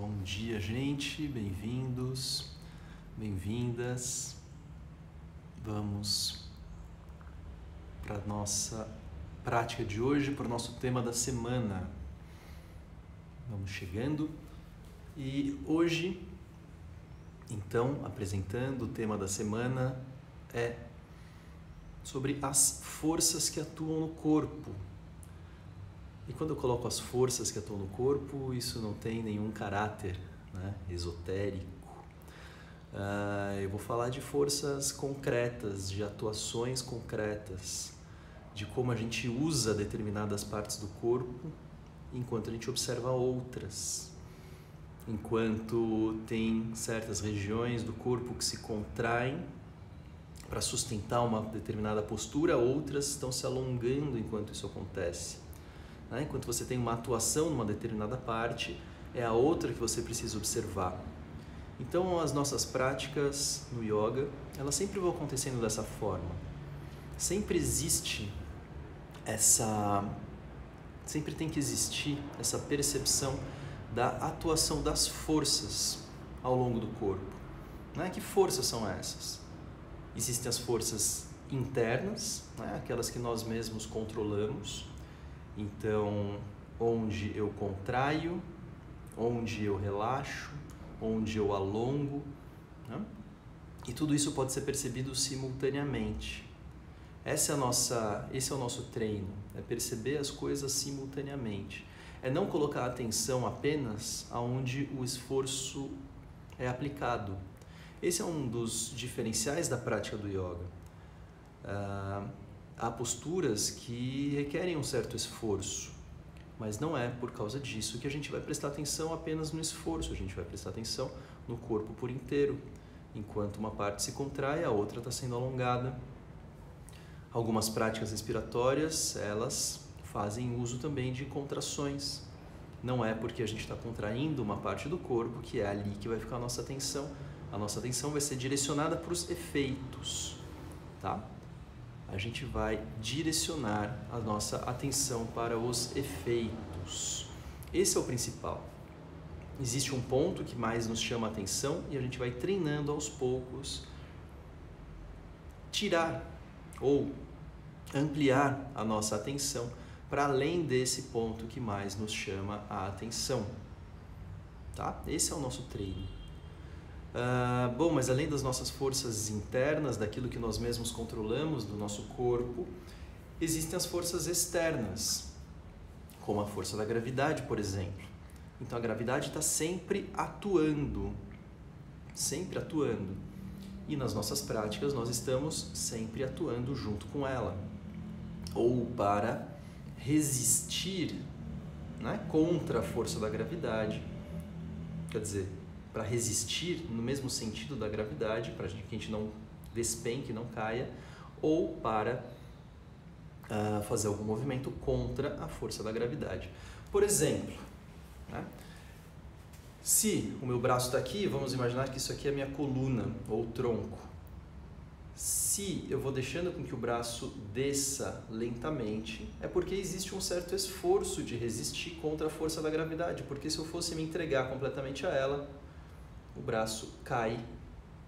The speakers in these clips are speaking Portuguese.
Bom dia, gente. Bem-vindos, bem-vindas. Vamos para nossa prática de hoje, para o nosso tema da semana. Vamos chegando e hoje, então, apresentando o tema da semana é sobre as forças que atuam no corpo. E quando eu coloco as forças que atuam no corpo, isso não tem nenhum caráter né, esotérico. Uh, eu vou falar de forças concretas, de atuações concretas, de como a gente usa determinadas partes do corpo enquanto a gente observa outras. Enquanto tem certas regiões do corpo que se contraem para sustentar uma determinada postura, outras estão se alongando enquanto isso acontece. Né? Enquanto você tem uma atuação numa determinada parte, é a outra que você precisa observar. Então, as nossas práticas no yoga, elas sempre vão acontecendo dessa forma. Sempre existe essa sempre tem que existir essa percepção da atuação das forças ao longo do corpo. Né? Que forças são essas? Existem as forças internas, né? aquelas que nós mesmos controlamos, então, onde eu contraio, onde eu relaxo, onde eu alongo, né? e tudo isso pode ser percebido simultaneamente. Essa é a nossa, esse é o nosso treino, é perceber as coisas simultaneamente. É não colocar atenção apenas aonde o esforço é aplicado. Esse é um dos diferenciais da prática do yoga. Uh, há posturas que requerem um certo esforço, mas não é por causa disso que a gente vai prestar atenção apenas no esforço, a gente vai prestar atenção no corpo por inteiro. Enquanto uma parte se contrai, a outra está sendo alongada. Algumas práticas respiratórias, elas fazem uso também de contrações. Não é porque a gente está contraindo uma parte do corpo que é ali que vai ficar a nossa atenção. A nossa atenção vai ser direcionada para os efeitos, tá? A gente vai direcionar a nossa atenção para os efeitos. Esse é o principal. Existe um ponto que mais nos chama a atenção e a gente vai treinando aos poucos tirar ou ampliar a nossa atenção para além desse ponto que mais nos chama a atenção. Tá? Esse é o nosso treino. Uh, bom, mas além das nossas forças internas, daquilo que nós mesmos controlamos do nosso corpo, existem as forças externas, como a força da gravidade, por exemplo. Então a gravidade está sempre atuando, sempre atuando. E nas nossas práticas nós estamos sempre atuando junto com ela, ou para resistir né, contra a força da gravidade. Quer dizer, para resistir no mesmo sentido da gravidade, para que a gente não despenque, não caia, ou para uh, fazer algum movimento contra a força da gravidade. Por exemplo, né? se o meu braço está aqui, vamos imaginar que isso aqui é a minha coluna ou tronco. Se eu vou deixando com que o braço desça lentamente, é porque existe um certo esforço de resistir contra a força da gravidade, porque se eu fosse me entregar completamente a ela, o braço cai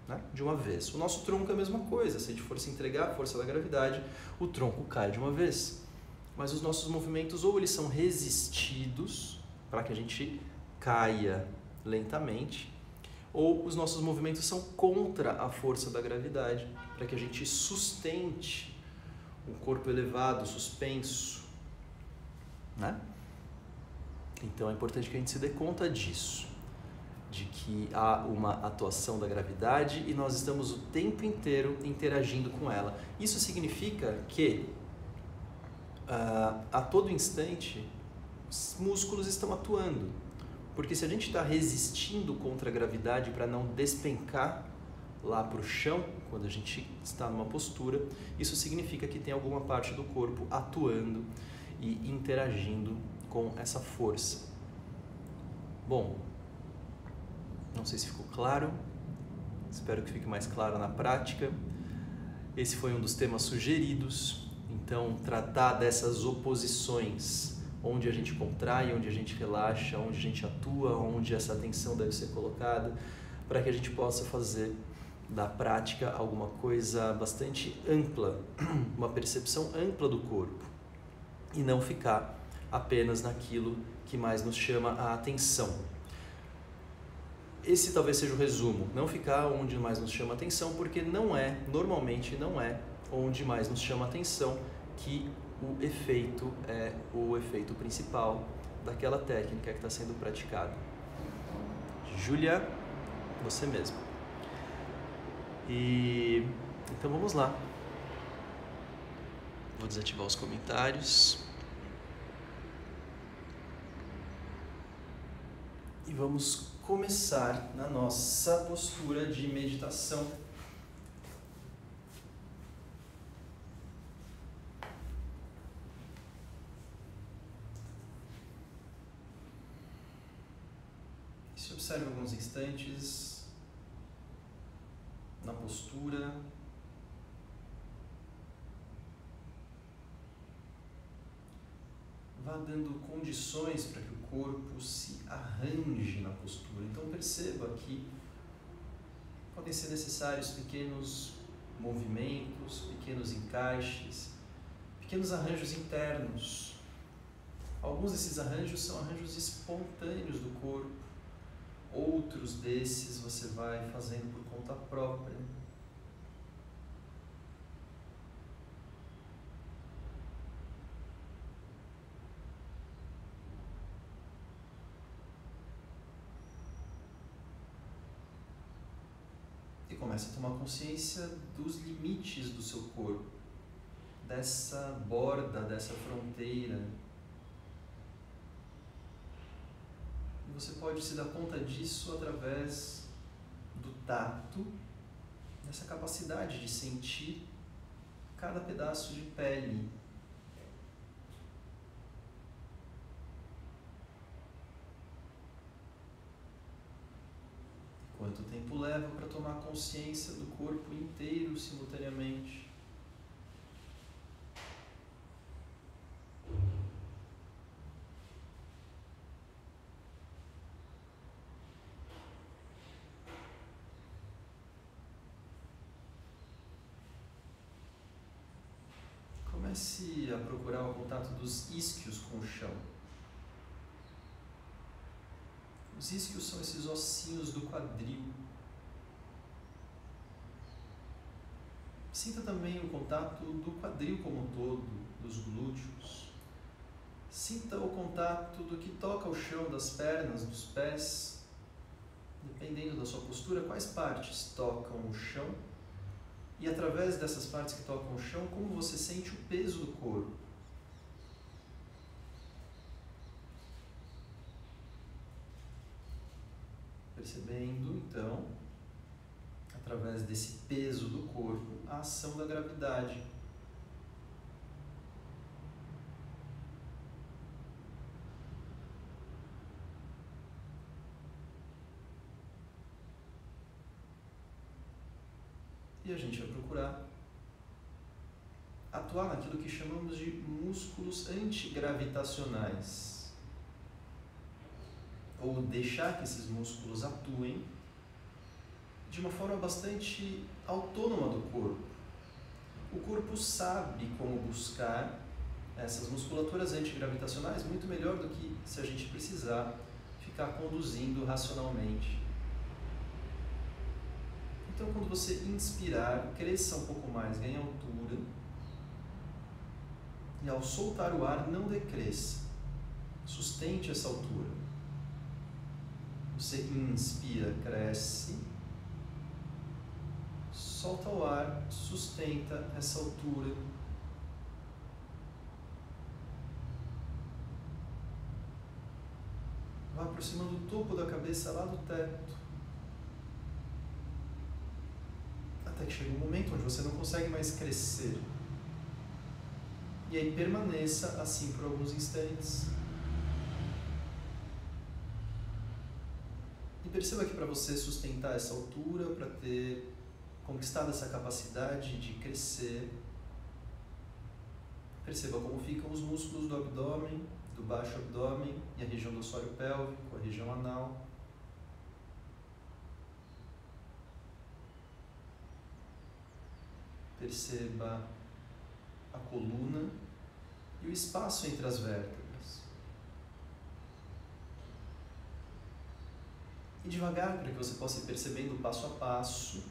né, de uma vez. O nosso tronco é a mesma coisa, se a gente for se entregar à força da gravidade, o tronco cai de uma vez. Mas os nossos movimentos ou eles são resistidos para que a gente caia lentamente, ou os nossos movimentos são contra a força da gravidade, para que a gente sustente o corpo elevado, suspenso. Né? Então é importante que a gente se dê conta disso de que há uma atuação da gravidade e nós estamos o tempo inteiro interagindo com ela. Isso significa que uh, a todo instante os músculos estão atuando. Porque se a gente está resistindo contra a gravidade para não despencar lá para o chão, quando a gente está numa postura, isso significa que tem alguma parte do corpo atuando e interagindo com essa força. Bom, não sei se ficou claro, espero que fique mais claro na prática. Esse foi um dos temas sugeridos, então tratar dessas oposições onde a gente contrai, onde a gente relaxa, onde a gente atua, onde essa atenção deve ser colocada, para que a gente possa fazer da prática alguma coisa bastante ampla, uma percepção ampla do corpo e não ficar apenas naquilo que mais nos chama a atenção. Esse talvez seja o resumo, não ficar onde mais nos chama atenção, porque não é, normalmente não é onde mais nos chama atenção que o efeito é o efeito principal daquela técnica que está sendo praticada. Júlia, você mesma. E então vamos lá. Vou desativar os comentários. E vamos começar na nossa postura de meditação. Se observe alguns instantes na postura. Vá dando condições para que o corpo se arranje na postura. Então perceba que podem ser necessários pequenos movimentos, pequenos encaixes, pequenos arranjos internos. Alguns desses arranjos são arranjos espontâneos do corpo, outros desses você vai fazendo por conta própria. Começa a tomar consciência dos limites do seu corpo, dessa borda, dessa fronteira. E você pode se dar conta disso através do tato, dessa capacidade de sentir cada pedaço de pele Quanto tempo leva para tomar consciência do corpo inteiro simultaneamente? Comece a procurar o contato dos isquios com o chão. Os isquios são esses ossinhos do quadril. Sinta também o contato do quadril como um todo, dos glúteos. Sinta o contato do que toca o chão das pernas, dos pés. Dependendo da sua postura, quais partes tocam o chão? E através dessas partes que tocam o chão, como você sente o peso do corpo? Percebendo então, através desse peso do corpo, a ação da gravidade. E a gente vai procurar atuar naquilo que chamamos de músculos antigravitacionais ou deixar que esses músculos atuem de uma forma bastante autônoma do corpo. O corpo sabe como buscar essas musculaturas antigravitacionais muito melhor do que se a gente precisar ficar conduzindo racionalmente. Então, quando você inspirar, cresça um pouco mais, ganhe altura. E ao soltar o ar, não decresça. Sustente essa altura. Você inspira, cresce, solta o ar, sustenta essa altura. Vai aproximando o topo da cabeça lá do teto. Até que chega um momento onde você não consegue mais crescer. E aí permaneça assim por alguns instantes. Perceba que para você sustentar essa altura, para ter conquistado essa capacidade de crescer, Perceba como ficam os músculos do abdômen, do baixo abdômen e a região do assoalho pélvico, a região anal. Perceba a coluna e o espaço entre as vértebras. E devagar, para que você possa ir percebendo passo a passo.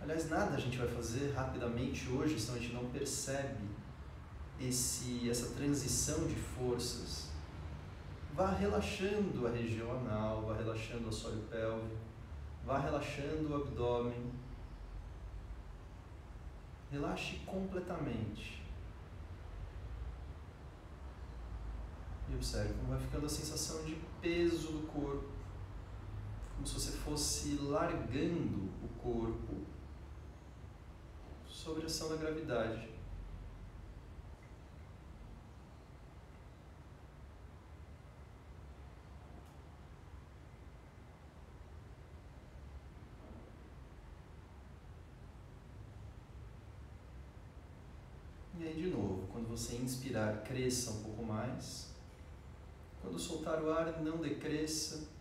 Aliás, nada a gente vai fazer rapidamente hoje, senão a gente não percebe esse, essa transição de forças. Vá relaxando a região anal, vá relaxando o assoalho pélvico, vá relaxando o abdômen. Relaxe completamente. E observe como vai ficando a sensação de peso do corpo. Como se você fosse largando o corpo sobre a ação da gravidade. E aí, de novo, quando você inspirar, cresça um pouco mais. Quando soltar o ar, não decresça.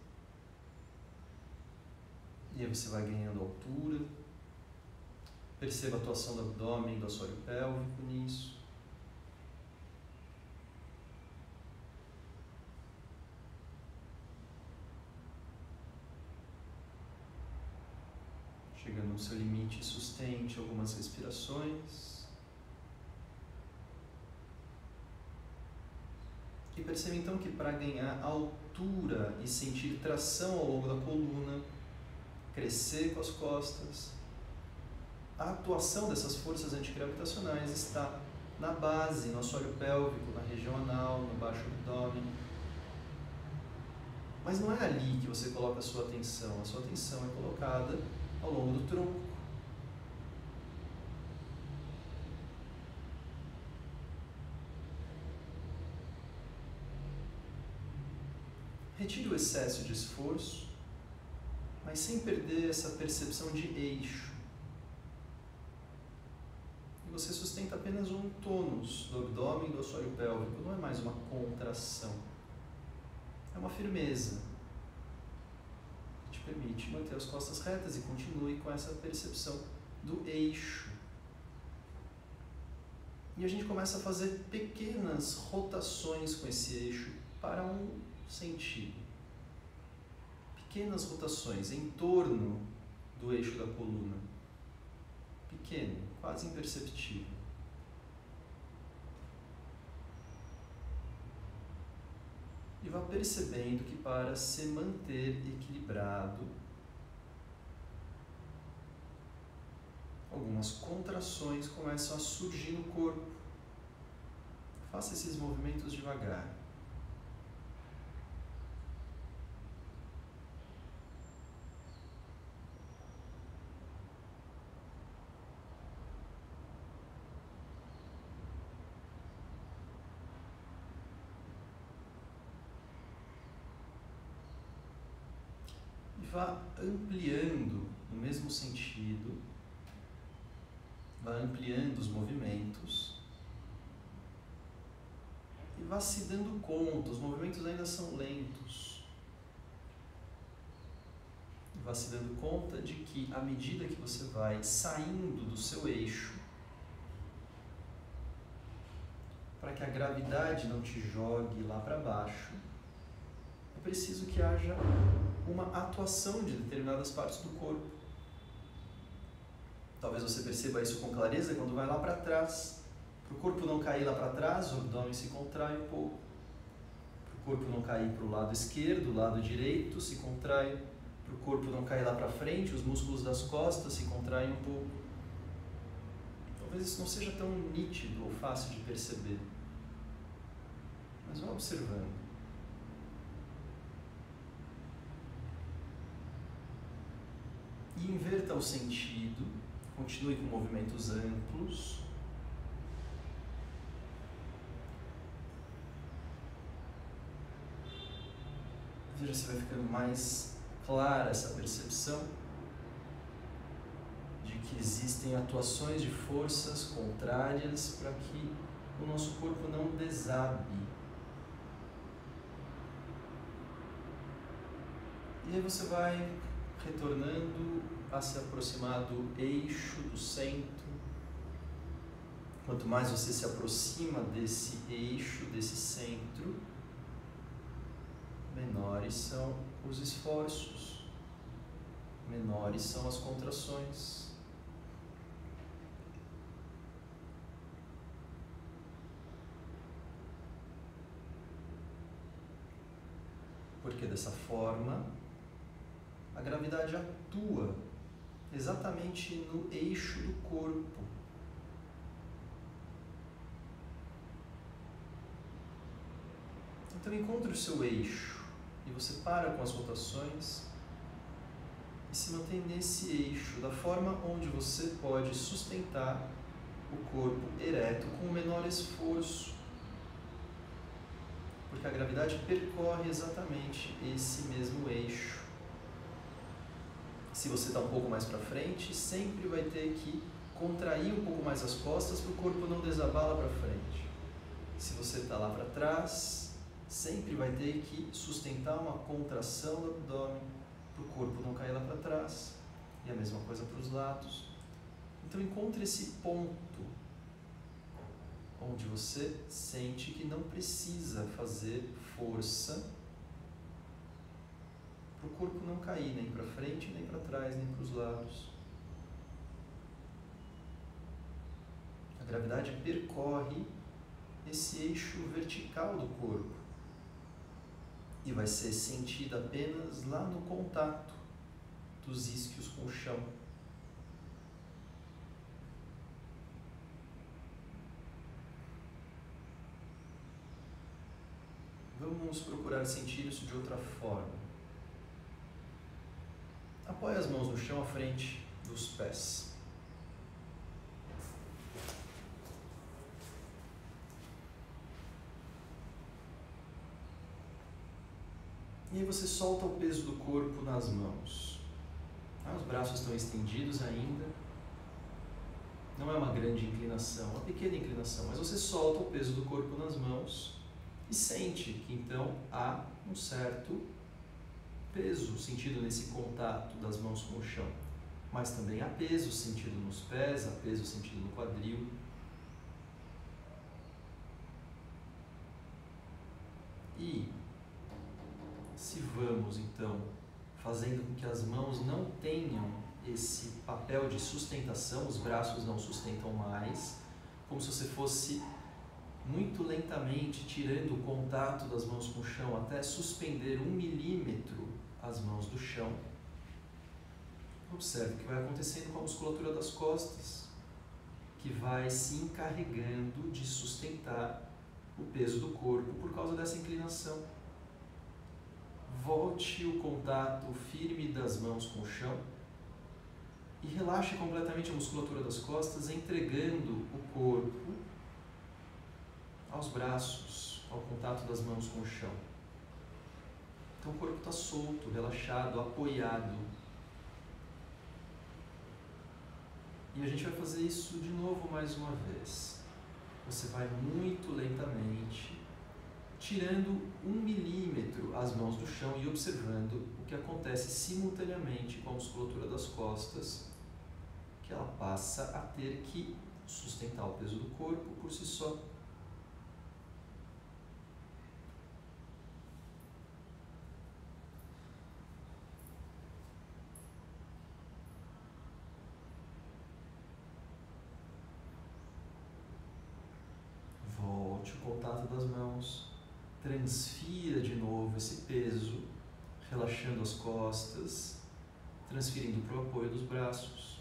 E aí você vai ganhando altura. Perceba a atuação do abdômen, do assoalho pélvico nisso. Chegando no seu limite, sustente algumas respirações. E perceba então que para ganhar altura e sentir tração ao longo da coluna, crescer com as costas, a atuação dessas forças antigravitacionais está na base, no assoalho pélvico, na região anal, no baixo abdômen. Mas não é ali que você coloca a sua atenção, a sua atenção é colocada ao longo do tronco. Retire o excesso de esforço, mas sem perder essa percepção de eixo. E você sustenta apenas um tônus do abdômen e do assoalho pélvico, não é mais uma contração. É uma firmeza que te permite manter as costas retas e continue com essa percepção do eixo. E a gente começa a fazer pequenas rotações com esse eixo para um sentido. Pequenas rotações em torno do eixo da coluna. Pequeno, quase imperceptível. E vá percebendo que para se manter equilibrado, algumas contrações começam a surgir no corpo. Faça esses movimentos devagar. Vá ampliando no mesmo sentido, vá ampliando os movimentos e vá se dando conta, os movimentos ainda são lentos. Vá se dando conta de que à medida que você vai saindo do seu eixo, para que a gravidade não te jogue lá para baixo, é preciso que haja uma atuação de determinadas partes do corpo. Talvez você perceba isso com clareza quando vai lá para trás. Para o corpo não cair lá para trás, o abdômen se contrai um pouco. Para o corpo não cair para o lado esquerdo, o lado direito se contrai. Para o corpo não cair lá para frente, os músculos das costas se contraem um pouco. Talvez isso não seja tão nítido ou fácil de perceber. Mas vá observando. Inverta o sentido, continue com movimentos amplos. Veja se vai ficando mais clara essa percepção de que existem atuações de forças contrárias para que o nosso corpo não desabe. E aí você vai retornando a se aproximar do eixo, do centro. Quanto mais você se aproxima desse eixo, desse centro, menores são os esforços, menores são as contrações. Porque dessa forma a gravidade atua exatamente no eixo do corpo. Então encontre o seu eixo e você para com as rotações e se mantém nesse eixo, da forma onde você pode sustentar o corpo ereto com o menor esforço. Porque a gravidade percorre exatamente esse mesmo eixo. Se você está um pouco mais para frente, sempre vai ter que contrair um pouco mais as costas para o corpo não desabar lá para frente. Se você está lá para trás, sempre vai ter que sustentar uma contração do abdômen para o corpo não cair lá para trás. E a mesma coisa para os lados. Então encontre esse ponto onde você sente que não precisa fazer força para o corpo não cair nem para frente, nem para trás, nem para os lados. A gravidade percorre esse eixo vertical do corpo e vai ser sentida apenas lá no contato dos isquios com o chão. Vamos procurar sentir isso de outra forma. Apoie as mãos no chão à frente dos pés. E aí você solta o peso do corpo nas mãos. Ah, os braços estão estendidos ainda. Não é uma grande inclinação, uma pequena inclinação, mas você solta o peso do corpo nas mãos e sente que então há um certo peso sentido nesse contato das mãos com o chão, mas também há peso sentido nos pés, há peso sentido no quadril. E se vamos então fazendo com que as mãos não tenham esse papel de sustentação, os braços não sustentam mais, como se você fosse muito lentamente tirando o contato das mãos com o chão até suspender um milímetro as mãos do chão. Observe o que vai acontecendo com a musculatura das costas, que vai se encarregando de sustentar o peso do corpo por causa dessa inclinação. Volte o contato firme das mãos com o chão e relaxe completamente a musculatura das costas, entregando o corpo aos braços, ao contato das mãos com o chão. Então o corpo está solto, relaxado, apoiado. E a gente vai fazer isso de novo mais uma vez. Você vai muito lentamente, tirando um milímetro as mãos do chão e observando o que acontece simultaneamente com a musculatura das costas, que ela passa a ter que sustentar o peso do corpo por si só. contato das mãos. Transfira de novo esse peso, relaxando as costas, transferindo para o apoio dos braços.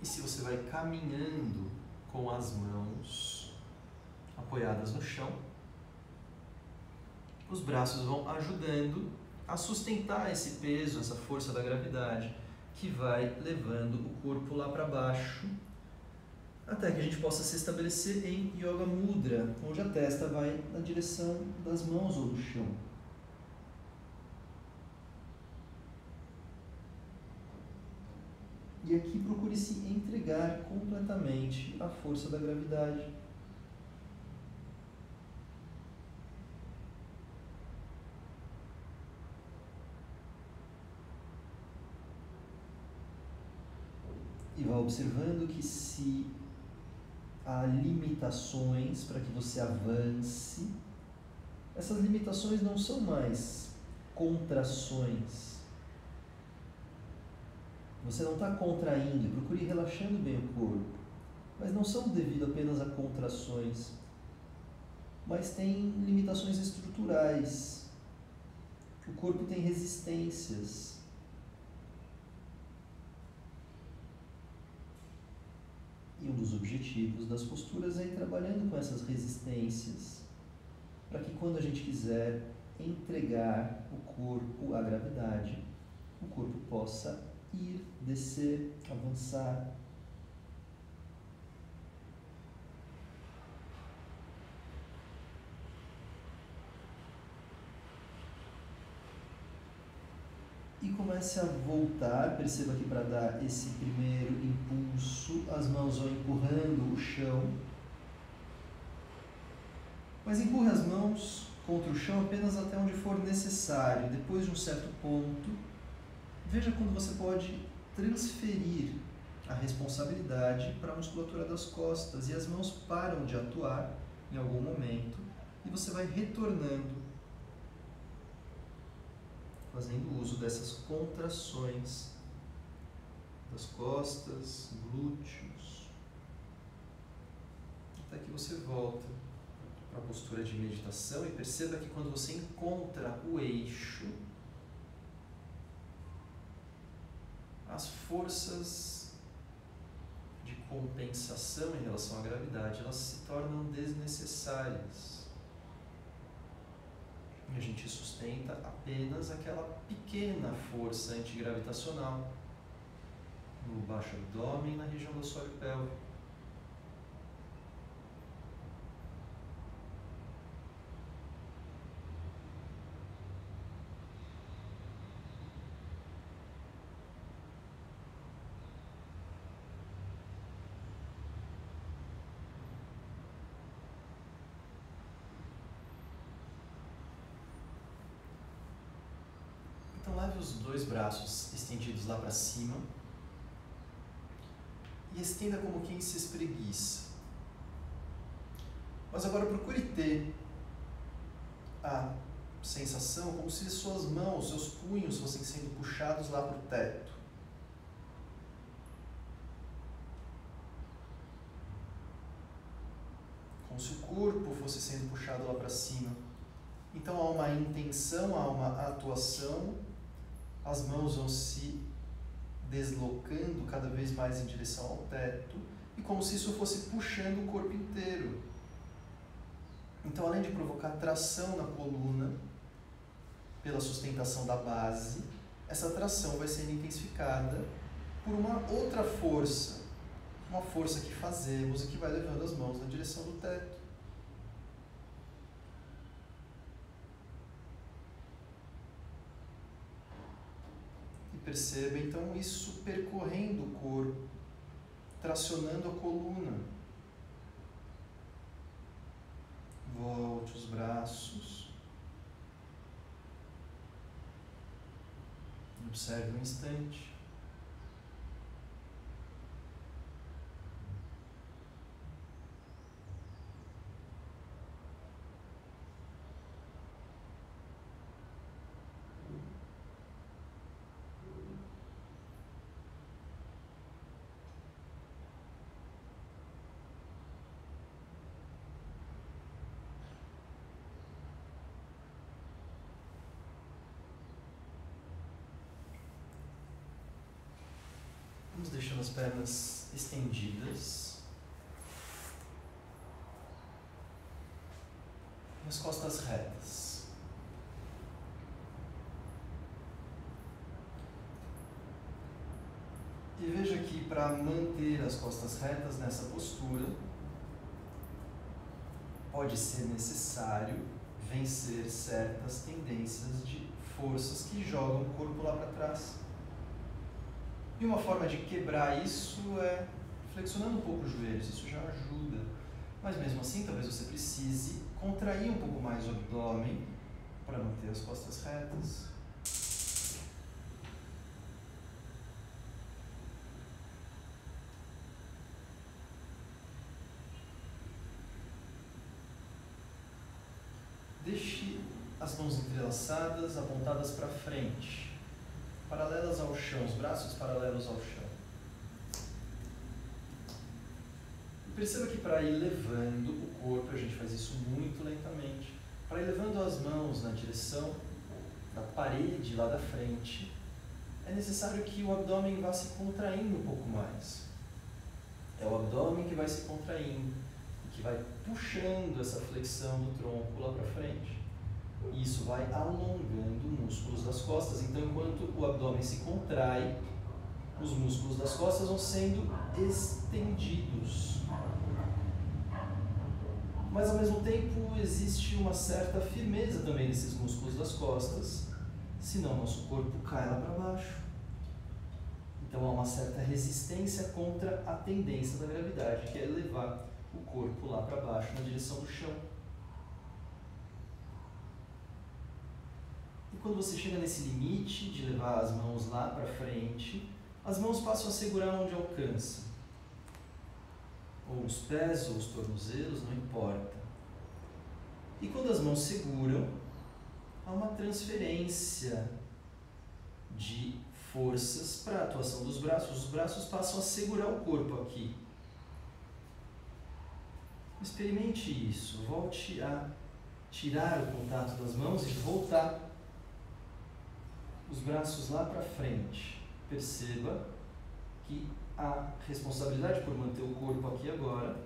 E se você vai caminhando com as mãos apoiadas no chão, os braços vão ajudando a sustentar esse peso, essa força da gravidade que vai levando o corpo lá para baixo, até que a gente possa se estabelecer em Yoga Mudra, onde a testa vai na direção das mãos ou do chão. E aqui procure se entregar completamente à força da gravidade. E vá observando que se há limitações para que você avance, essas limitações não são mais contrações você não está contraindo, procure relaxando bem o corpo. Mas não são devido apenas a contrações, mas tem limitações estruturais. O corpo tem resistências. E um dos objetivos das posturas é ir trabalhando com essas resistências, para que quando a gente quiser entregar o corpo à gravidade, o corpo possa ir, descer, avançar. E comece a voltar, perceba que para dar esse primeiro impulso, as mãos vão empurrando o chão. Mas empurre as mãos contra o chão apenas até onde for necessário. Depois de um certo ponto, Veja quando você pode transferir a responsabilidade para a musculatura das costas e as mãos param de atuar em algum momento e você vai retornando, fazendo uso dessas contrações das costas, glúteos, até que você volta para a postura de meditação e perceba que quando você encontra o eixo, as forças de compensação em relação à gravidade elas se tornam desnecessárias. E a gente sustenta apenas aquela pequena força antigravitacional no baixo abdômen, na região do solo pélvico. Leve os dois braços estendidos lá para cima e estenda como quem se espreguiça. Mas agora procure ter a sensação como se suas mãos, seus punhos fossem sendo puxados lá para o teto. Como se o corpo fosse sendo puxado lá para cima. Então há uma intenção, há uma atuação as mãos vão se deslocando cada vez mais em direção ao teto e como se isso fosse puxando o corpo inteiro. Então, além de provocar tração na coluna pela sustentação da base, essa tração vai sendo intensificada por uma outra força, uma força que fazemos e que vai levando as mãos na direção do teto. Perceba então isso percorrendo o corpo, tracionando a coluna. Volte os braços. Observe um instante. Vamos deixando as pernas estendidas. E as costas retas. E veja que para manter as costas retas nessa postura, pode ser necessário vencer certas tendências de forças que jogam o corpo lá para trás. E uma forma de quebrar isso é flexionando um pouco os joelhos, isso já ajuda. Mas mesmo assim, talvez você precise contrair um pouco mais o abdômen para manter as costas retas. Deixe as mãos entrelaçadas, apontadas para frente, paralelas ao chão, os braços paralelos ao chão. E perceba que para ir levando o corpo, a gente faz isso muito lentamente, para ir levando as mãos na direção da parede lá da frente, é necessário que o abdômen vá se contraindo um pouco mais. É o abdômen que vai se contraindo que vai puxando essa flexão do tronco lá para frente. Isso vai alongando os músculos das costas. Então, enquanto o abdômen se contrai, os músculos das costas vão sendo estendidos. Mas ao mesmo tempo existe uma certa firmeza também nesses músculos das costas, senão nosso corpo cai lá para baixo. Então há uma certa resistência contra a tendência da gravidade, que é levar o corpo lá para baixo, na direção do chão. E quando você chega nesse limite de levar as mãos lá para frente, as mãos passam a segurar onde alcança. Ou os pés ou os tornozelos, não importa. E quando as mãos seguram, há uma transferência de forças para a atuação dos braços. Os braços passam a segurar o corpo aqui. Experimente isso. Volte a tirar o contato das mãos e voltar os braços lá para frente. Perceba que a responsabilidade por manter o corpo aqui agora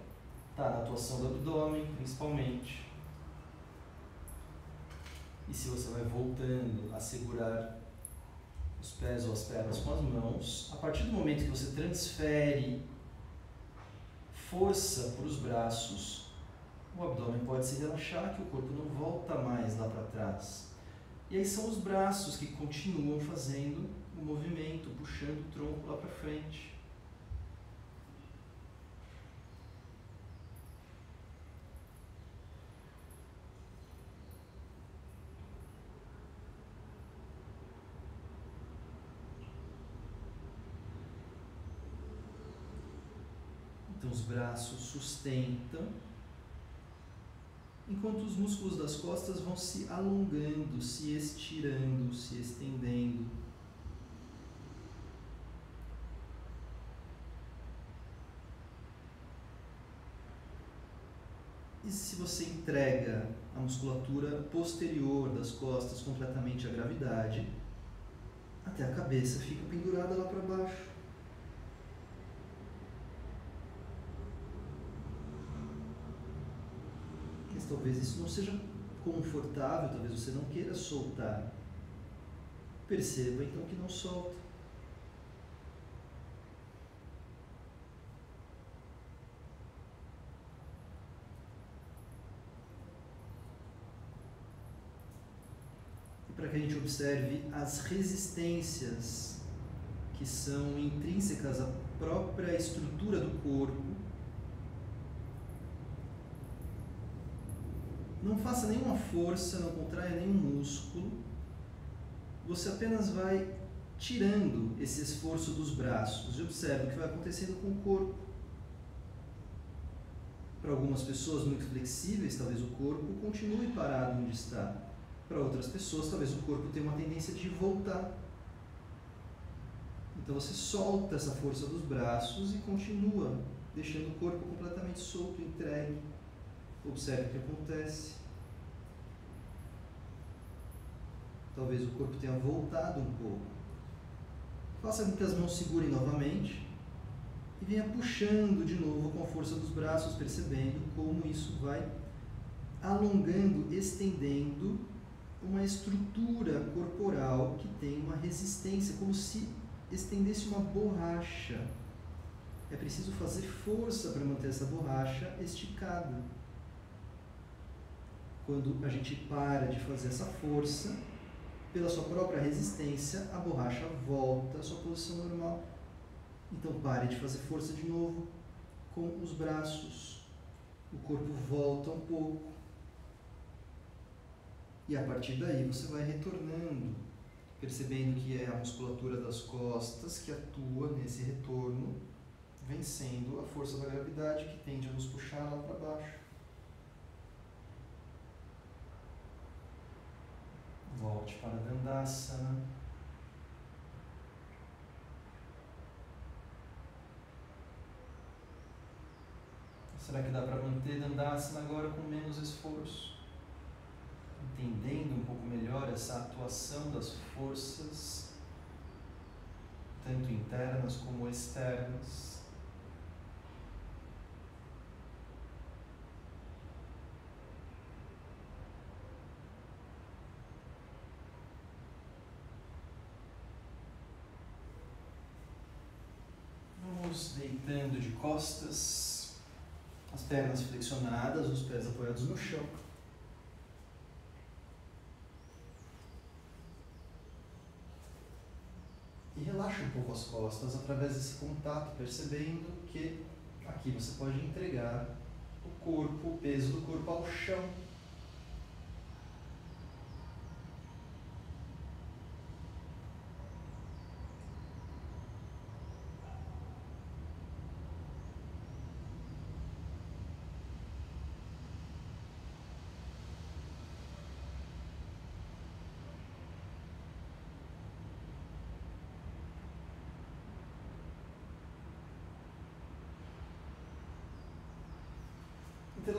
está na atuação do abdômen, principalmente. E se você vai voltando a segurar os pés ou as pernas com as mãos, a partir do momento que você transfere força para os braços, o abdômen pode se relaxar, que o corpo não volta mais lá para trás. E aí são os braços que continuam fazendo o movimento, puxando o tronco lá para frente. Então os braços sustentam, enquanto os músculos das costas vão se alongando, se estirando, se estendendo. E se você entrega a musculatura posterior das costas completamente à gravidade, até a cabeça fica pendurada lá para baixo. Talvez isso não seja confortável, talvez você não queira soltar. Perceba então que não solta. E para que a gente observe as resistências que são intrínsecas à própria estrutura do corpo Não faça nenhuma força, não contraia nenhum músculo. Você apenas vai tirando esse esforço dos braços e observe o que vai acontecendo com o corpo. Para algumas pessoas muito flexíveis, talvez o corpo continue parado onde está. Para outras pessoas, talvez o corpo tenha uma tendência de voltar. Então você solta essa força dos braços e continua deixando o corpo completamente solto, entregue. Observe o que acontece. Talvez o corpo tenha voltado um pouco. Faça com que as mãos segurem novamente e venha puxando de novo com a força dos braços, percebendo como isso vai alongando, estendendo uma estrutura corporal que tem uma resistência, como se estendesse uma borracha. É preciso fazer força para manter essa borracha esticada quando a gente para de fazer essa força, pela sua própria resistência, a borracha volta à sua posição normal Então pare de fazer força de novo com os braços. O corpo volta um pouco. E a partir daí você vai retornando, percebendo que é a musculatura das costas que atua nesse retorno, vencendo a força da gravidade que tende a nos puxar lá para baixo. Volte para Dandasana. Será que dá para manter Dandasana agora com menos esforço? Entendendo um pouco melhor essa atuação das forças, tanto internas como externas. Vamos deitando de costas, as pernas flexionadas, os pés apoiados no chão. E relaxa um pouco as costas através desse contato, percebendo que aqui você pode entregar o corpo, o peso do corpo ao chão.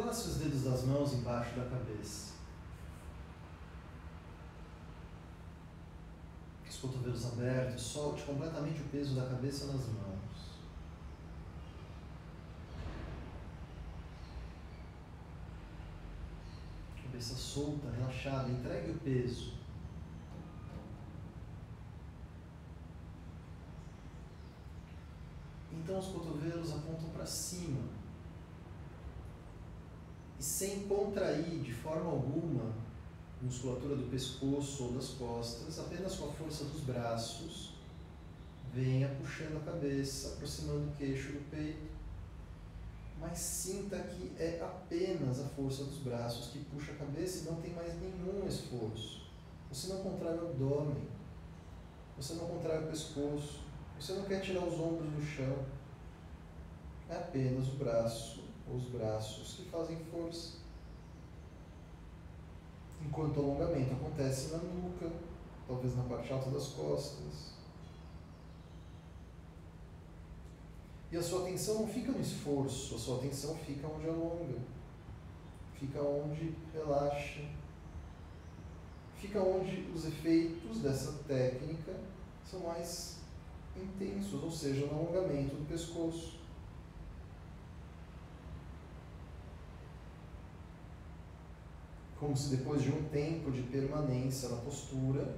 Entrelace os dedos das mãos embaixo da cabeça. Os cotovelos abertos, solte completamente o peso da cabeça nas mãos. Cabeça solta, relaxada, entregue o peso. Então os cotovelos apontam para cima e sem contrair de forma alguma a musculatura do pescoço ou das costas, apenas com a força dos braços, venha puxando a cabeça, aproximando o queixo do peito. Mas sinta que é apenas a força dos braços que puxa a cabeça e não tem mais nenhum esforço. Você não contrai o abdômen, você não contrai o pescoço, você não quer tirar os ombros do chão. É apenas o braço os braços que fazem força. Enquanto o alongamento acontece na nuca, talvez na parte alta das costas. E a sua atenção não fica no esforço, a sua atenção fica onde alonga, fica onde relaxa, fica onde os efeitos dessa técnica são mais intensos, ou seja, no alongamento do pescoço. Como se depois de um tempo de permanência na postura,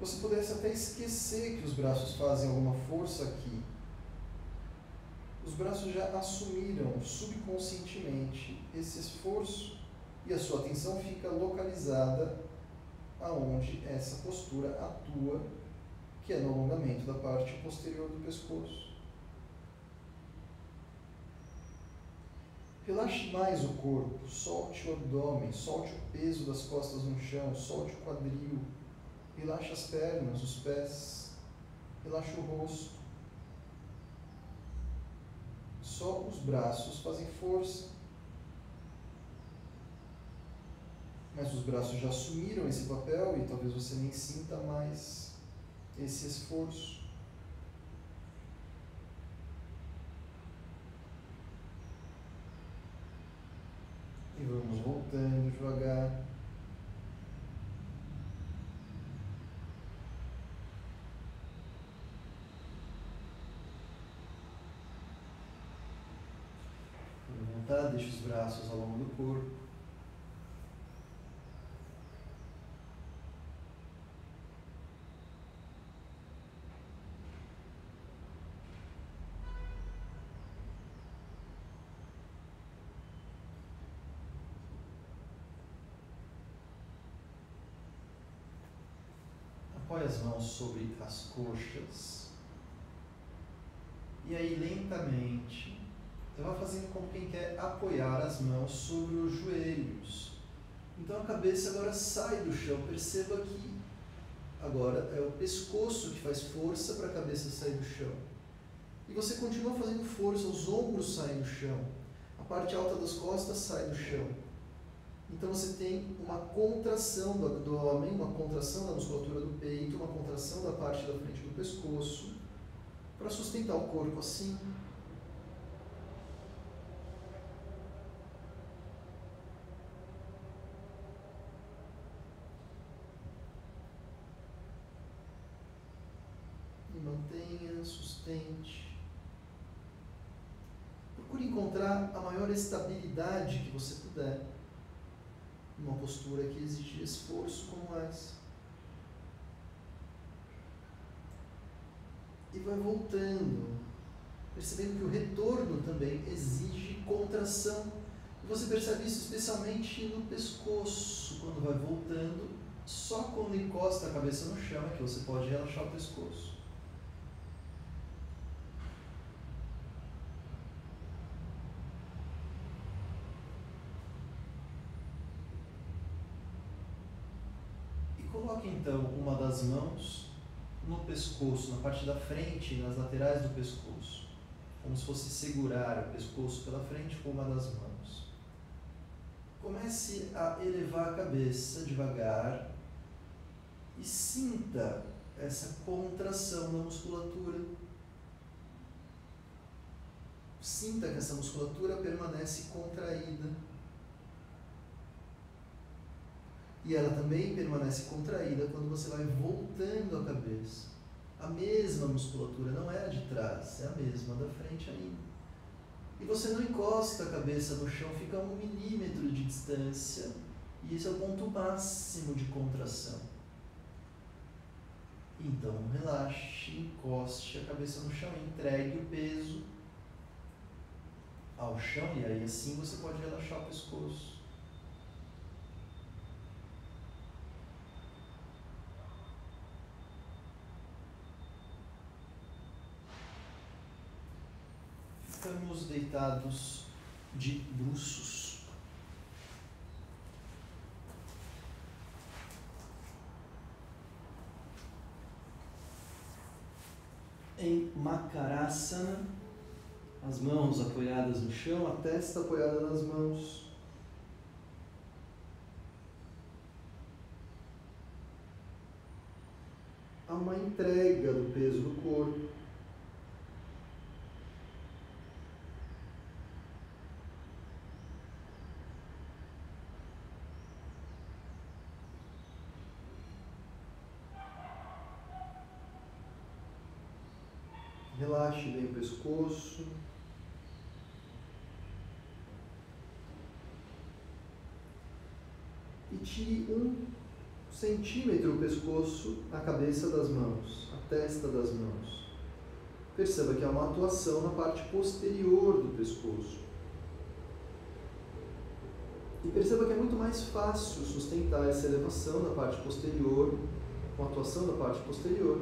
você pudesse até esquecer que os braços fazem alguma força aqui. Os braços já assumiram subconscientemente esse esforço e a sua atenção fica localizada aonde essa postura atua, que é no alongamento da parte posterior do pescoço. Relaxe mais o corpo, solte o abdômen, solte o peso das costas no chão, solte o quadril, relaxe as pernas, os pés, relaxe o rosto. Só os braços fazem força. Mas os braços já assumiram esse papel e talvez você nem sinta mais esse esforço. E vamos voltando devagar. Voltar, deixa os braços ao longo do corpo. Apoie as mãos sobre as coxas E aí, lentamente, você vai fazendo como quem quer apoiar as mãos sobre os joelhos. Então a cabeça agora sai do chão. Perceba que agora é o pescoço que faz força para a cabeça sair do chão. E você continua fazendo força, os ombros saem do chão, a parte alta das costas sai do chão. Então você tem uma contração do abdômen, uma contração da musculatura do peito, uma contração da parte da frente do pescoço, para sustentar o corpo assim. E mantenha, sustente. Procure encontrar a maior estabilidade que você puder uma postura que exige esforço como essa. E vai voltando, percebendo que o retorno também exige contração. E você percebe isso especialmente no pescoço, quando vai voltando. Só quando encosta a cabeça no chão é que você pode relaxar o pescoço. Coloque então uma das mãos no pescoço, na parte da frente nas laterais do pescoço, como se fosse segurar o pescoço pela frente com uma das mãos. Comece a elevar a cabeça devagar e sinta essa contração na musculatura. Sinta que essa musculatura permanece contraída E ela também permanece contraída quando você vai voltando a cabeça. A mesma musculatura, não é a de trás, é a mesma da frente ainda. E você não encosta a cabeça no chão, fica a um milímetro de distância. E esse é o ponto máximo de contração. Então relaxe, encoste a cabeça no chão, entregue o peso ao chão e aí assim você pode relaxar o pescoço. Ficamos deitados de bruços. Em Makarasana, as mãos apoiadas no chão, a testa apoiada nas mãos. Há uma entrega do peso do corpo. Relaxe bem o pescoço. E tire um centímetro o pescoço, a cabeça das mãos, a testa das mãos. Perceba que há uma atuação na parte posterior do pescoço. E perceba que é muito mais fácil sustentar essa elevação da parte posterior, com a atuação da parte posterior,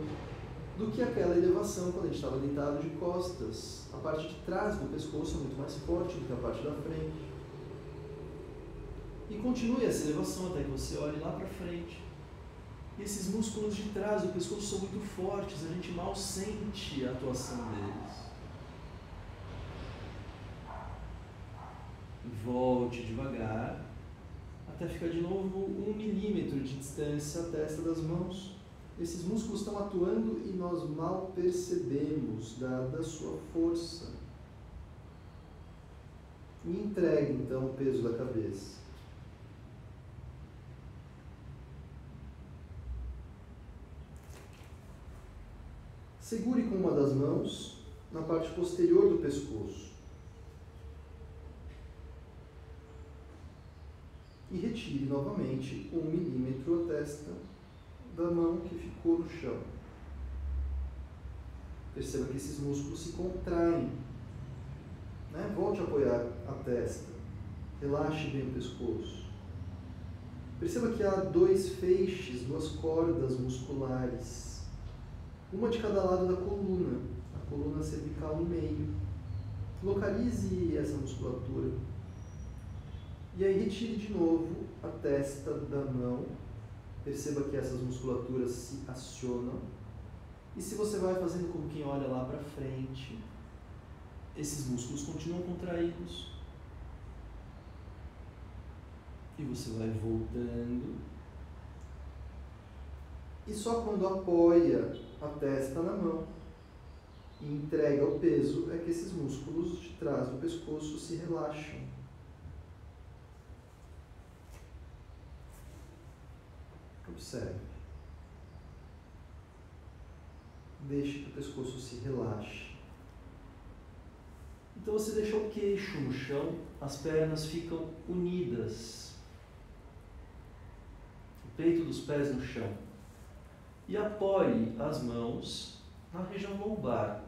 do que aquela elevação quando a gente estava deitado de costas. A parte de trás do pescoço é muito mais forte do que a parte da frente. E continue essa elevação até que você olhe lá para frente. E esses músculos de trás do pescoço são muito fortes, a gente mal sente a atuação deles. Volte devagar até ficar de novo um milímetro de distância a testa das mãos esses músculos estão atuando e nós mal percebemos, dada a sua força. E entregue então o peso da cabeça. Segure com uma das mãos na parte posterior do pescoço. E retire novamente um milímetro a testa da mão que ficou no chão. Perceba que esses músculos se contraem. Né? Volte a apoiar a testa. Relaxe bem o pescoço. Perceba que há dois feixes, duas cordas musculares, uma de cada lado da coluna, a coluna cervical no meio. Localize essa musculatura. E aí retire de novo a testa da mão. Perceba que essas musculaturas se acionam. E se você vai fazendo como quem olha lá para frente, esses músculos continuam contraídos. E você vai voltando. E só quando apoia a testa na mão e entrega o peso é que esses músculos de trás do pescoço se relaxam. Observe. Deixe que o pescoço se relaxe. Então você deixa o queixo no chão, as pernas ficam unidas. O peito dos pés no chão. E apoie as mãos na região lombar.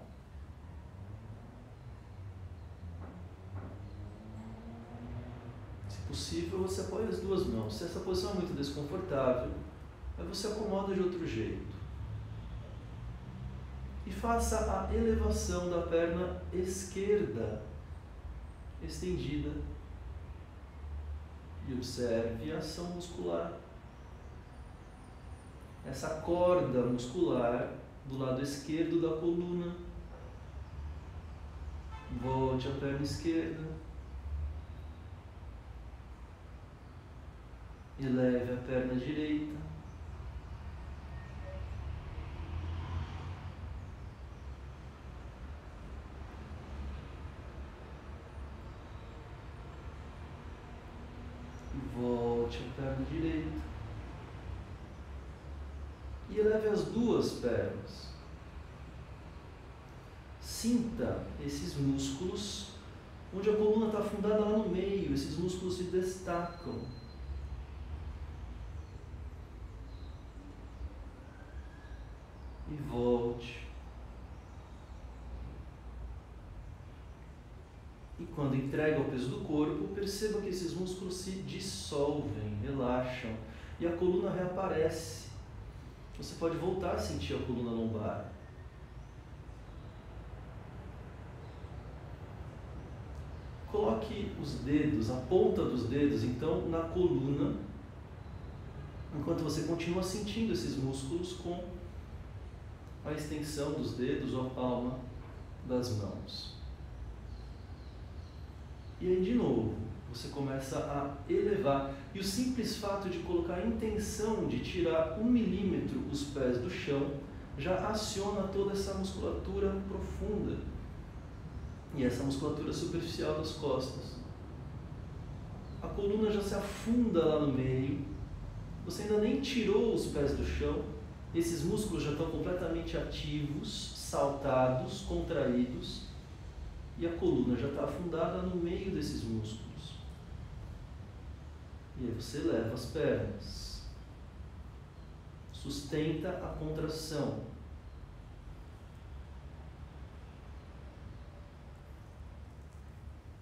Se possível, você apoia as duas mãos. Se essa posição é muito desconfortável, aí você acomoda de outro jeito e faça a elevação da perna esquerda estendida e observe a ação muscular. Essa corda muscular do lado esquerdo da coluna. Volte a perna esquerda. Eleve a perna direita. Volte a perna direita. E eleve as duas pernas. Sinta esses músculos, onde a coluna está afundada lá no meio, esses músculos se destacam. E volte. E quando entrega o peso do corpo, perceba que esses músculos se dissolvem, relaxam e a coluna reaparece. Você pode voltar a sentir a coluna lombar. Coloque os dedos, a ponta dos dedos, então, na coluna, enquanto você continua sentindo esses músculos com a extensão dos dedos ou a palma das mãos. E aí, de novo, você começa a elevar. E o simples fato de colocar a intenção de tirar um milímetro os pés do chão já aciona toda essa musculatura profunda e essa musculatura superficial das costas. A coluna já se afunda lá no meio, você ainda nem tirou os pés do chão, esses músculos já estão completamente ativos, saltados, contraídos e a coluna já está afundada no meio desses músculos. E aí você leva as pernas. Sustenta a contração.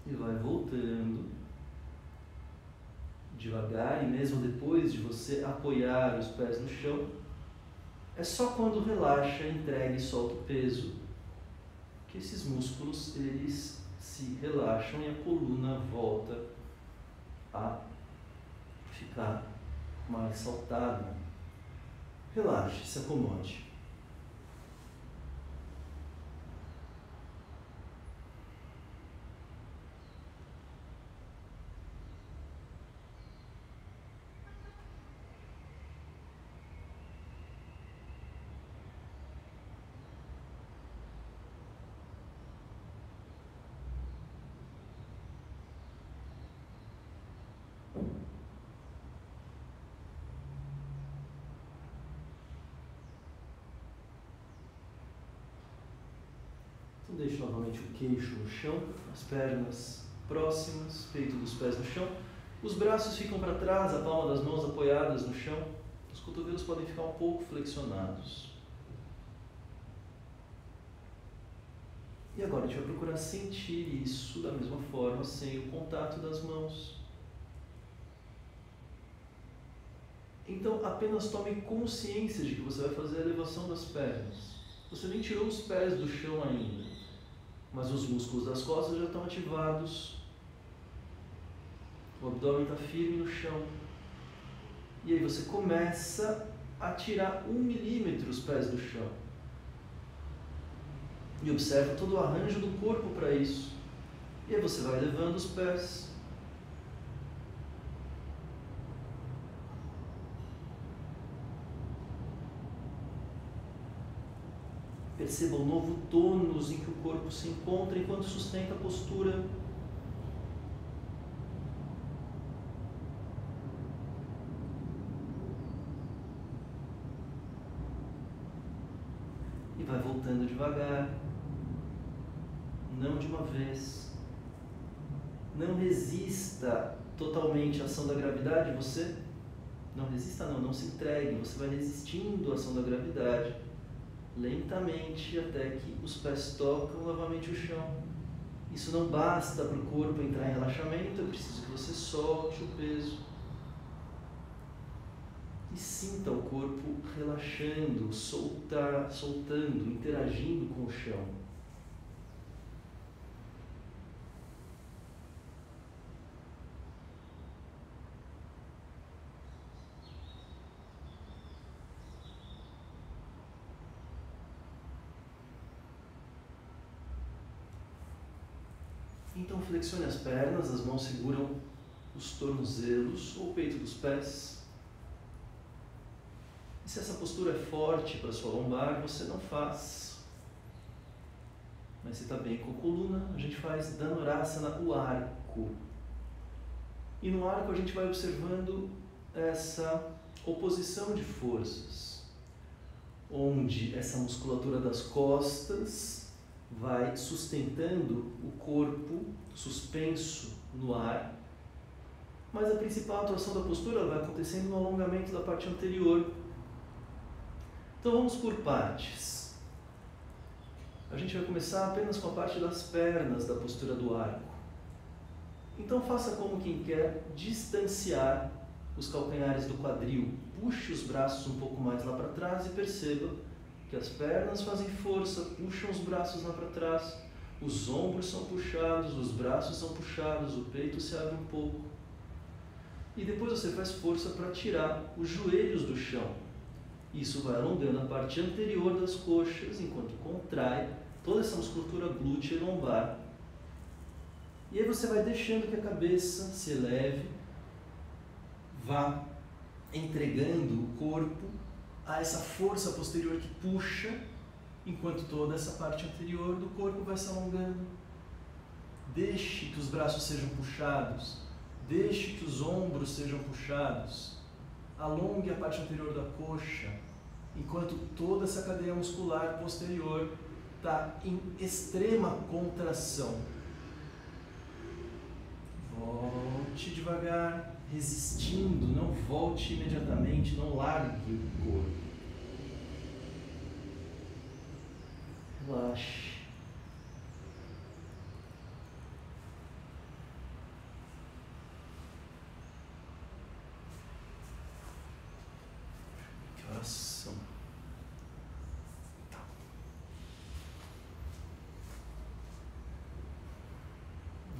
E vai voltando devagar e mesmo depois de você apoiar os pés no chão, é só quando relaxa, entrega e solta o peso que esses músculos eles se relaxam e a coluna volta a ficar mais saltada. Relaxe, se acomode. Deixe novamente o queixo no chão, as pernas próximas, peito dos pés no chão. Os braços ficam para trás, a palma das mãos apoiadas no chão. Os cotovelos podem ficar um pouco flexionados. E agora a gente vai procurar sentir isso da mesma forma, sem o contato das mãos. Então apenas tome consciência de que você vai fazer a elevação das pernas. Você nem tirou os pés do chão ainda, mas os músculos das costas já estão ativados. O abdômen está firme no chão. E aí você começa a tirar um milímetro os pés do chão. E observa todo o arranjo do corpo para isso. E aí você vai levando os pés. Perceba o novo tônus em que o corpo se encontra enquanto sustenta a postura. E vai voltando devagar, não de uma vez. Não resista totalmente à ação da gravidade, você não resista não, não se entregue, você vai resistindo à ação da gravidade lentamente até que os pés tocam novamente o chão. Isso não basta para o corpo entrar em relaxamento, é preciso que você solte o peso. E sinta o corpo relaxando, soltar, soltando, interagindo com o chão. Então flexione as pernas, as mãos seguram os tornozelos ou o peito dos pés. E se essa postura é forte para sua lombar, você não faz. Mas se está bem com a coluna, a gente faz Dhanurasana, o arco. E no arco a gente vai observando essa oposição de forças, onde essa musculatura das costas vai sustentando o corpo suspenso no ar, mas a principal atuação da postura vai acontecendo no alongamento da parte anterior. Então vamos por partes. A gente vai começar apenas com a parte das pernas da postura do arco. Então faça como quem quer distanciar os calcanhares do quadril. Puxe os braços um pouco mais lá para trás e perceba que as pernas fazem força, puxam os braços lá para trás, os ombros são puxados, os braços são puxados, o peito se abre um pouco. E depois você faz força para tirar os joelhos do chão. Isso vai alongando a parte anterior das coxas, enquanto contrai toda essa musculatura glútea e lombar. E aí você vai deixando que a cabeça se eleve, vá entregando o corpo a essa força posterior que puxa, enquanto toda essa parte anterior do corpo vai se alongando. Deixe que os braços sejam puxados, deixe que os ombros sejam puxados. Alongue a parte anterior da coxa, enquanto toda essa cadeia muscular posterior está em extrema contração. Volte devagar resistindo, não volte imediatamente, não largue o corpo. Relaxe. Que horas são? Tá.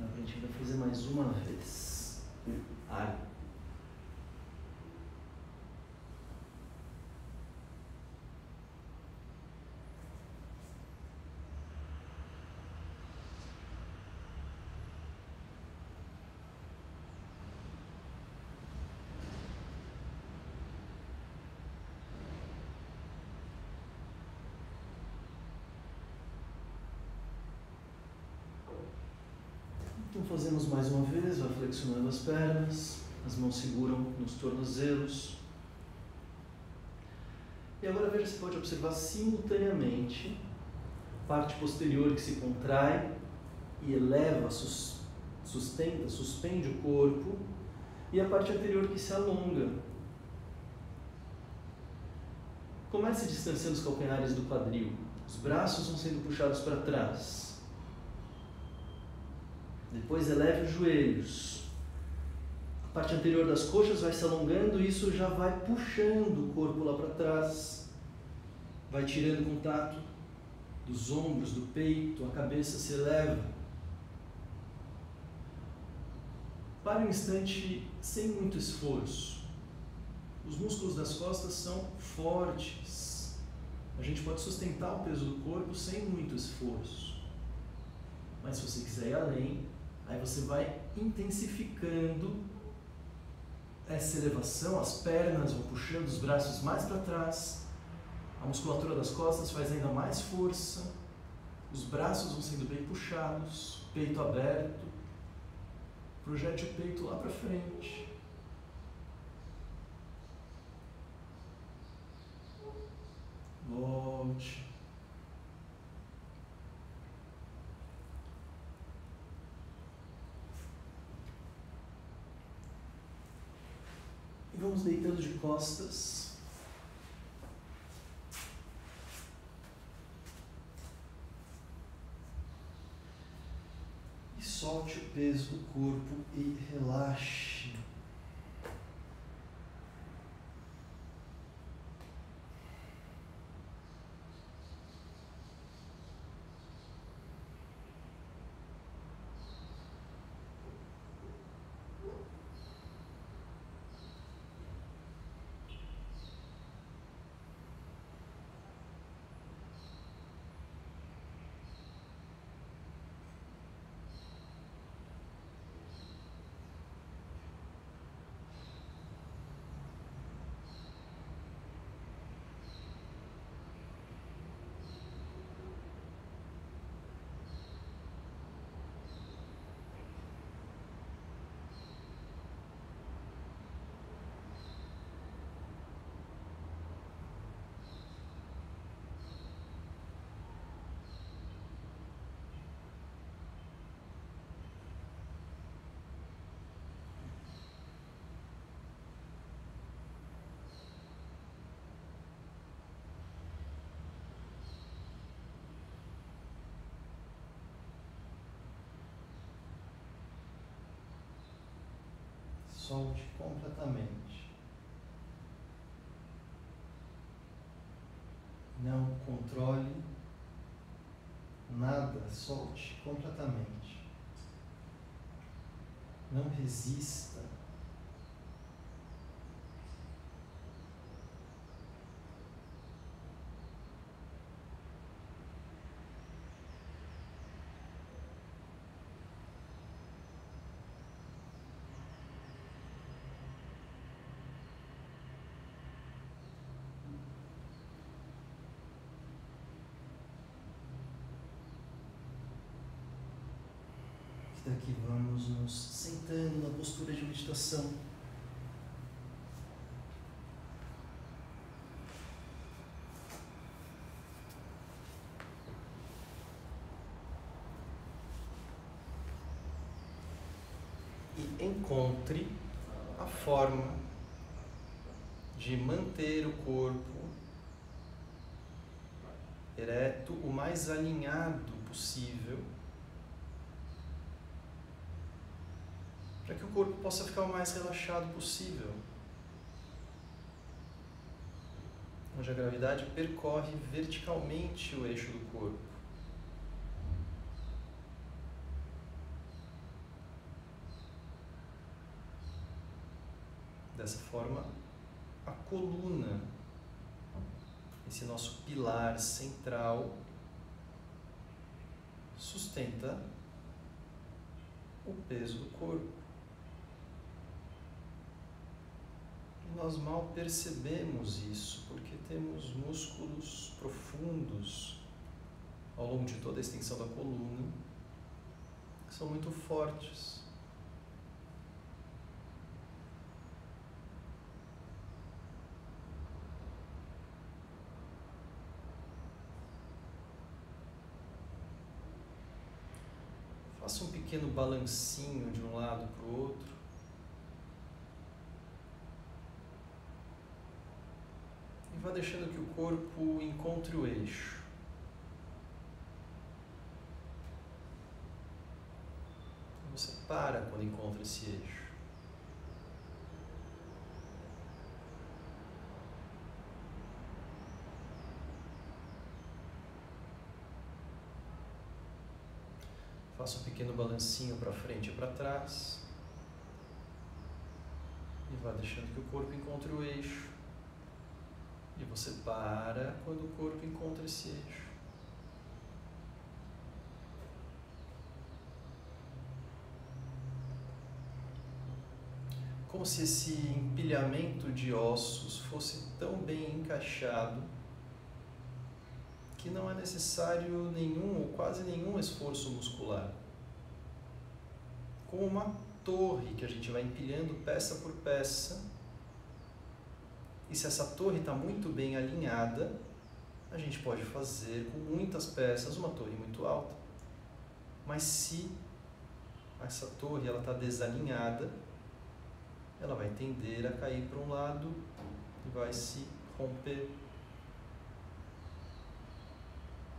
A gente vai fazer mais uma vez ar. Então fazemos mais uma vez, vai flexionando as pernas, as mãos seguram nos tornozelos. E agora veja se pode observar simultaneamente a parte posterior que se contrai e eleva, sustenta, suspende o corpo, e a parte anterior que se alonga. Comece distanciando os calcanhares do quadril. Os braços vão sendo puxados para trás. Depois eleve os joelhos. A parte anterior das coxas vai se alongando e isso já vai puxando o corpo lá para trás. Vai tirando contato dos ombros, do peito, a cabeça se eleva. Para um instante, sem muito esforço. Os músculos das costas são fortes. A gente pode sustentar o peso do corpo sem muito esforço. Mas se você quiser ir além, aí você vai intensificando essa elevação, as pernas vão puxando os braços mais para trás, a musculatura das costas faz ainda mais força, os braços vão sendo bem puxados, peito aberto, projete o peito lá para frente. Volte. E vamos deitando de costas. E solte o peso do corpo e relaxe. Solte completamente. Não controle nada, solte completamente. Não resista. Daqui vamos nos sentando na postura de meditação. E encontre a forma de manter o corpo ereto o mais alinhado possível para que o corpo possa ficar o mais relaxado possível. Onde a gravidade percorre verticalmente o eixo do corpo. Dessa forma, a coluna, esse nosso pilar central, sustenta o peso do corpo. Nós mal percebemos isso, porque temos músculos profundos ao longo de toda a extensão da coluna que são muito fortes. Faça um pequeno balancinho de um lado para o outro. Vá deixando que o corpo encontre o eixo. Você para quando encontra esse eixo. Faça um pequeno balancinho para frente e para trás. E vá deixando que o corpo encontre o eixo. E você para quando o corpo encontra esse eixo. Como se esse empilhamento de ossos fosse tão bem encaixado que não é necessário nenhum ou quase nenhum esforço muscular. Como uma torre que a gente vai empilhando peça por peça. E se essa torre está muito bem alinhada, a gente pode fazer com muitas peças uma torre muito alta. Mas se essa torre está desalinhada, ela vai tender a cair para um lado e vai se romper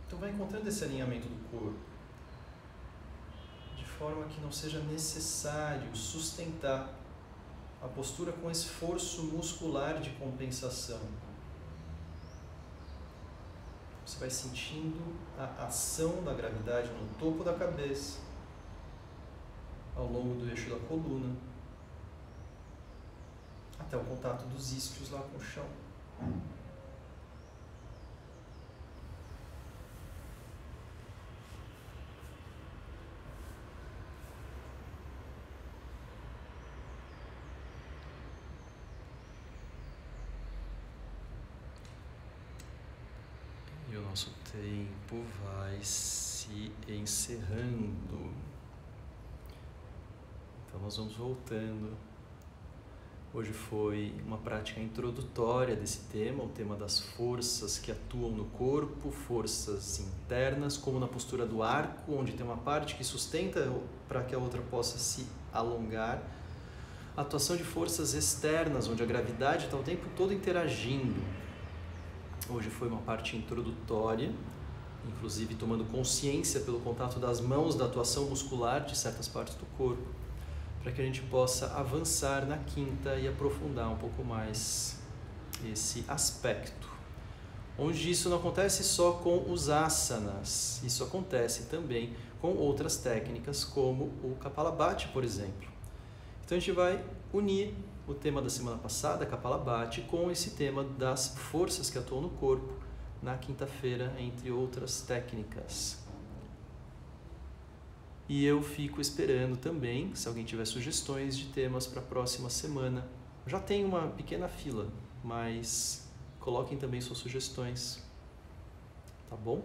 então vai encontrando esse alinhamento do corpo, de forma que não seja necessário sustentar a postura com esforço muscular de compensação. Você vai sentindo a ação da gravidade no topo da cabeça, ao longo do eixo da coluna, até o contato dos isquios lá com o chão. nosso tempo vai se encerrando. Então nós vamos voltando. Hoje foi uma prática introdutória desse tema, o tema das forças que atuam no corpo, forças internas, como na postura do arco, onde tem uma parte que sustenta para que a outra possa se alongar. Atuação de forças externas, onde a gravidade está o tempo todo interagindo Hoje foi uma parte introdutória, inclusive tomando consciência pelo contato das mãos da atuação muscular de certas partes do corpo, para que a gente possa avançar na quinta e aprofundar um pouco mais esse aspecto. Onde isso não acontece só com os asanas, isso acontece também com outras técnicas, como o Kapalabhati, por exemplo. Então a gente vai unir o tema da semana passada, Kapalabhati, com esse tema das forças que atuam no corpo na quinta-feira, entre outras técnicas. E eu fico esperando também, se alguém tiver sugestões de temas para a próxima semana. Já tem uma pequena fila, mas coloquem também suas sugestões. Tá bom?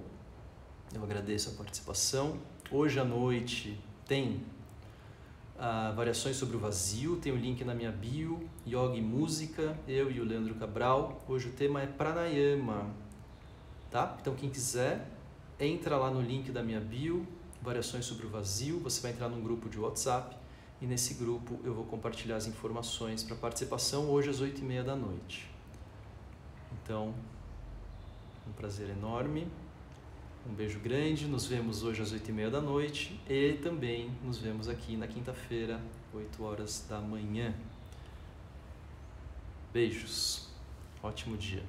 Eu agradeço a participação. Hoje à noite tem uh, variações sobre o vazio, tem o um link na minha bio, Yoga e Música, eu e o Leandro Cabral. Hoje o tema é Pranayama, tá? Então quem quiser, entra lá no link da minha bio, Variações sobre o Vazio, você vai entrar num grupo de WhatsApp e nesse grupo eu vou compartilhar as informações para participação hoje às 8h30 da noite. Então, um prazer enorme. Um beijo grande, nos vemos hoje às 8h30 da noite e também nos vemos aqui na quinta-feira, 8 horas da manhã. Beijos, ótimo dia.